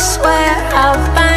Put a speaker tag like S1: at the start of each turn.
S1: swear I'll find